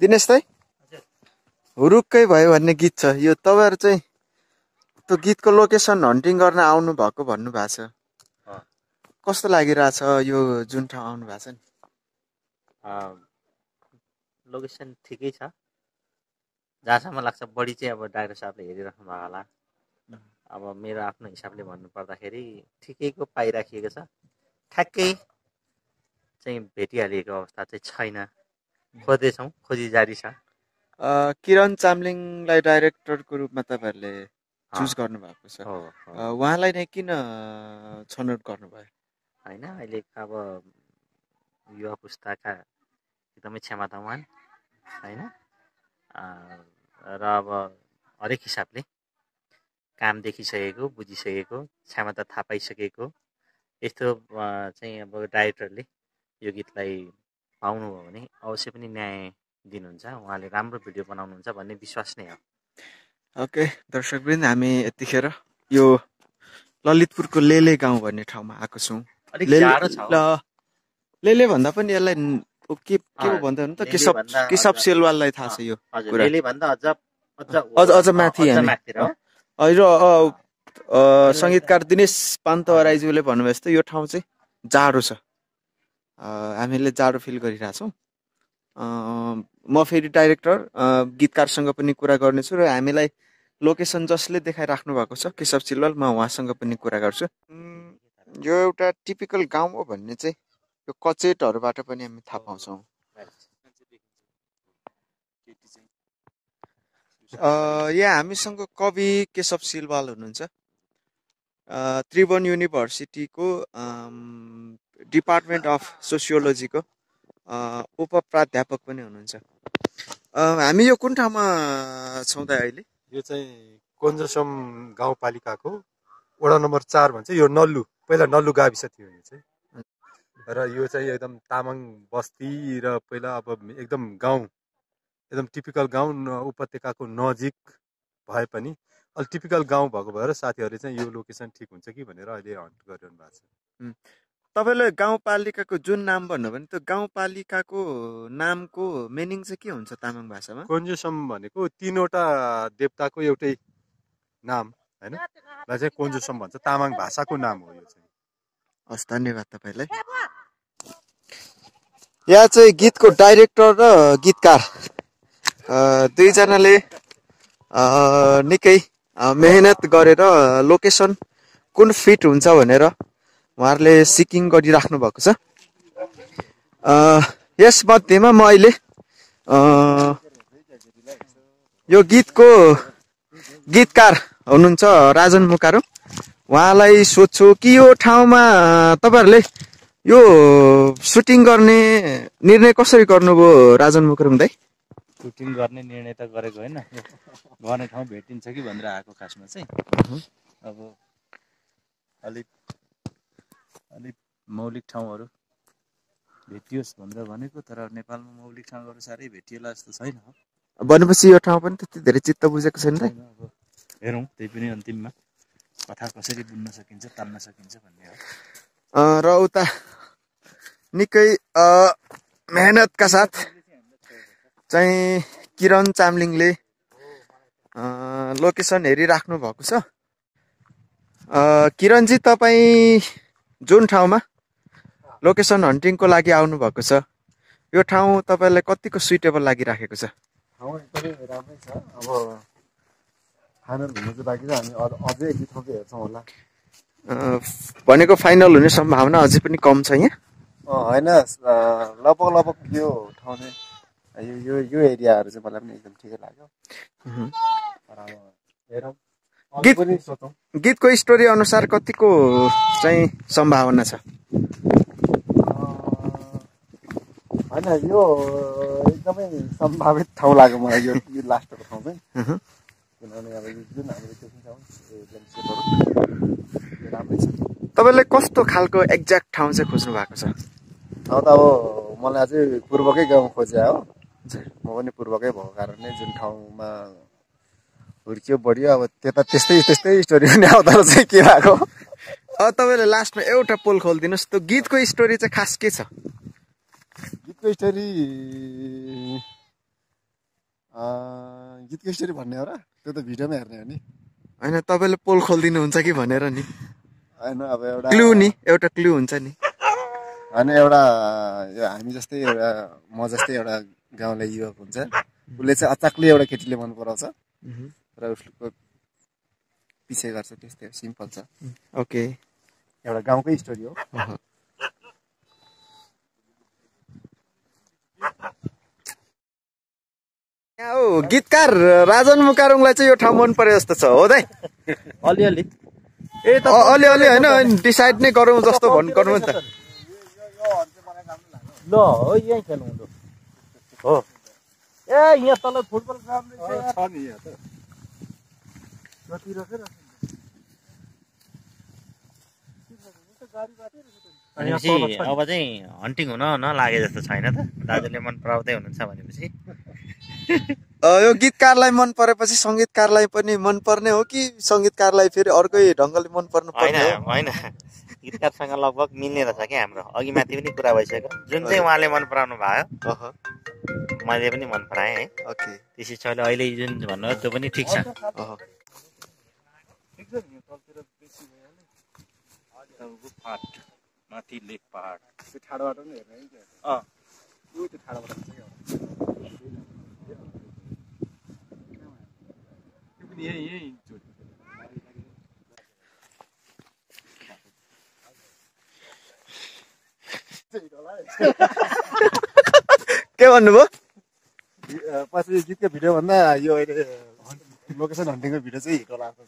दिनेश दाई? हुरुक्कै भयो भन्ने गीत छ। यो तपाईँहरू चाहिँ त्यो गीतको लोकेसन हन्टिङ गर्न आउनु भएको भन्नु भएको छ। कस्तो लागिरहेछ यो जुन ठाउँ आउनु भएको छ नि? लोकेसन ठिकै छ। जहाँसम्म लाग्छ बढी चाहिँ अब डाक्टर साहबले हेरिराख्नु भएको होला। अब मेरो आफ्नो हिसाबले भन्नु पर्दाखेरि ठिकैको पाइराखिएको छ। ठ्याक्कै चाहिँ भेटिहालिएको अवस्था चाहिँ छैन। खोज्दैछौँ खोजी जारी छ। किरण चामलिङलाई डाइरेक्टरको रूपमा तपाईँहरूले चुज गर्नुभएको छ। उहाँलाई नै किन छनौट गर्नुभयो? होइन अहिले अब युवा पुस्ताका एकदमै क्षमतावान होइन? र अब हरेक हिसाबले काम देखिसकेको बुझिसकेको क्षमता थाहा पाइसकेको यस्तो चाहिँ अब डाइरेक्टरले यो गीतलाई पाउनुभयो भने अवश्य पनि न्याय दिनुहुन्छ। उहाँले राम्रो भिडियो बनाउनुहुन्छ भन्ने विश्वास नै हो। ओके दर्शकवृन्द हामी यतिखेर यो ललितपुरको लेले गाउँ भन्ने ठाउँमा आएको छौँ। लेले- भन्दा पनि यसलाई के के भन्दा त? केशव केशव सेलवाललाई थाहा छ यो कुरा। अझ अझ माथि र सङ्गीतकार दिनेश पान्तवराईज्यूले भन्नुभयो जस्तो यो ठाउँ चाहिँ जाडो छ। हामीले जाडो फिल गरिरहेछौँ। म फेरि डाइरेक्टर गीतकारसँग पनि कुरा गर्नेछु र हामीलाई लोकेसन जसले देखाइराख्नु भएको छ केशव सिलवाल म उहाँसँग पनि कुरा गर्छु। यो एउटा टिपिकल गाउँ हो भन्ने चाहिँ यो कचेटहरूबाट पनि हामी थाहा पाउँछौँ। यहाँ हामीसँग कवि केशव सिलवाल हुनुहुन्छ। त्रिभुवन युनिभर्सिटीको डिपार्टमेन्ट अफ सोसियोलोजीको उप प्राध्यापक पनि हुनुहुन्छ। हामी यो कुन ठाउँमा छौँ त अहिले? यो चाहिँ कोन्जसम गाउँपालिकाको वडा नम्बर चार भन्छ। यो नल्लु पहिला नल्लु गाविस थियो यो चाहिँ। र यो चाहिँ एकदम तामाङ बस्ती र पहिला अब एकदम गाउँ एकदम टिपिकल गाउँ उपत्यकाको नजिक भए पनि अलिक टिपिकल गाउँ भएको भएर साथीहरूले चाहिँ यो लोकेसन ठिक हुन्छ कि भनेर अहिले हन्ट गरिरहनु भएको छ। तपाईँले गाउँपालिकाको जुन नाम भन्नुभयो भने त्यो गाउँपालिकाको नामको मिनिङ चाहिँ के हुन्छ तामाङ भाषामा? कोन्जसम भनेको तिनवटा देवताको एउटै नाम होइन? चाहिँ कोन्जसम भन्छ। तामाङ भाषाको नाम हो यो चाहिँ। हस् धन्यवाद तपाईँलाई। यहाँ चाहिँ गीतको डाइरेक्टर र गीतकार अ, दुईजनाले अ, निकै मेहनत गरेर लोकेसन कुन फिट हुन्छ भनेर उहाँहरूले सिकिङ गरिराख्नु भएको छ। अ, यस मध्येमा म अहिले यो गीतको गीतकार हुनुहुन्छ राजन मुकारो। उहाँलाई सोध्छु कि यो ठाउँमा तपाईँहरूले यो सुटिङ गर्ने निर्णय कसरी गर्नुभयो राजन मुकरम दाई? सुटिङ गर्ने निर्णय त गरेको होइन। गर्ने ठाउँ भेटिन्छ कि भनेर आएको खासमा चाहिँ। अब अलिक अलिक मौलिक ठाउँहरू भेटियोस् भनेर भनेको तर नेपालमा मौलिक ठाउँहरू साह्रै भेटिएला जस्तो छैन। भनेपछि यो ठाउँ पनि त्यति धेरै चित्त बुझेको छैन अब हेरौँ त्यही पनि अन्तिममा। कथा कसरी बुन्न सकिन्छ तान्न सकिन्छ भन्ने हो। र उता निकै मेहनतका साथ चाहिँ किरण चामलिङले लोकेसन हेरिराख्नु भएको छ। किरणजी तपाईँ जुन ठाउँमा लोकेसन हन्टिङको लागि आउनु भएको छ यो ठाउँ तपाईँलाई कतिको सुइटेबल लागिराखेको छ? ठाउँ एकदमै राम्रै छ। अब फाइनल हुनु चाहिँ बाँकी छ हामी अझ- एक दुई ठाउँ चाहिँ हेर्छौँ होला। भनेको फाइनल हुने सम्भावना अझै पनि कम छ यहाँ? होइन लगभग लगभग यो ठाउँ चाहिँ यो यो यो एरियाहरू चाहिँ मलाई पनि एकदम ठिकै लाग्यो। गीत- पनि सोचौँ। गीतको स्टोरी अनुसार कतिको चाहिँ सम्भावना छ? होइन यो एकदमै सम्भावित ठाउँ लाग्यो मलाई यो लास्टको ठाउँ चाहिँ। किनभने अब यो जुन हामीले राम्रै छ। तपाईँले कस्तो खालको एक्ज्याक्ट ठाउँ चाहिँ खोज्नु भएको छ? ठाउँ त अब मलाई अझै पूर्वकै गाउँ खोजे हो। म पनि पूर्वकै भएको कारणले जुन ठाउँमा हुर्कियो बढियो। अब त्यता त्यस्तै त्यस्तै स्टोरी पनि आउँदो रहेछ के भएको? अब तपाईँले लास्टमा एउटा पोल खोलिदिनुहोस्। त्यो गीतको स्टोरी चाहिँ खास के छ? गीतको स्टोरी गीतको स्टोरी भन्ने हो र? त्यो त भिडियोमा हेर्ने हो नि। होइन तपाईँले पोल खोलिदिनुहुन्छ कि भनेर नि। होइन अब एउटा क्लु नि एउटा क्लु हुन्छ नि। होइन एउटा यो हामी जस्तै एउटा म जस्तै एउटा गाउँले युवक हुन्छ। उसले चाहिँ अचाकले एउटा केटीले मन पराउँछ। र उसको पछि गर्छ त्यस्तै हो सिम्पल छ। ओके। एउटा गाउँकै स्टोरी हो। यहाँ हो गीतकार राजन मुकारुङलाई चाहिँ यो ठाउँ मन परे जस्तो छ हो दाइ। अलिअलि। ए अलि अलि होइन डिसाइड नै गरौँ जस्तो भन्नु गर्नु नि त। ल हो यहीँ खेलौँ लु। हो। ए यहाँ तल फुटबल ग्राउन्ड छ नि यहाँ त। भनेपछि अब चाहिँ हन्टिङ हुन नलागे जस्तो छैन त। दाजुले मन पराउँदै हुनुहुन्छ भनेपछि। अ, यो गीतकारलाई मन परेपछि सङ्गीतकारलाई पनि मन पर्ने हो कि सङ्गीतकारलाई फेरि अर्कै ढङ्गले मन पर्नु होइन होइन। गीतकारसँग लगभग मिल्ने रहेछ क्या हाम्रो। अघि माथि पनि कुरा भइसक्यो। जुन चाहिँ उहाँले मन पराउनु भयो मैले पनि मन पराएँ है। ओके। त्यसै छैन अहिले जुन भन्नुभयो त्यो पनि ठिक छ। फाट माथि लेक पहाड त्यो ठाडोबाट पनि हेर्ने है त्यो अँ। ऊ त्यो ठाडोबाट पनि चाहिँ एउटा। त्यो पनि यहीँ यहीँ जोडी के भन्नुभयो पछि गीतको भिडियो भन्दा यो अहिले लोकेसन हन्टिङको भिडियो चाहिँ हिटो लाग्छ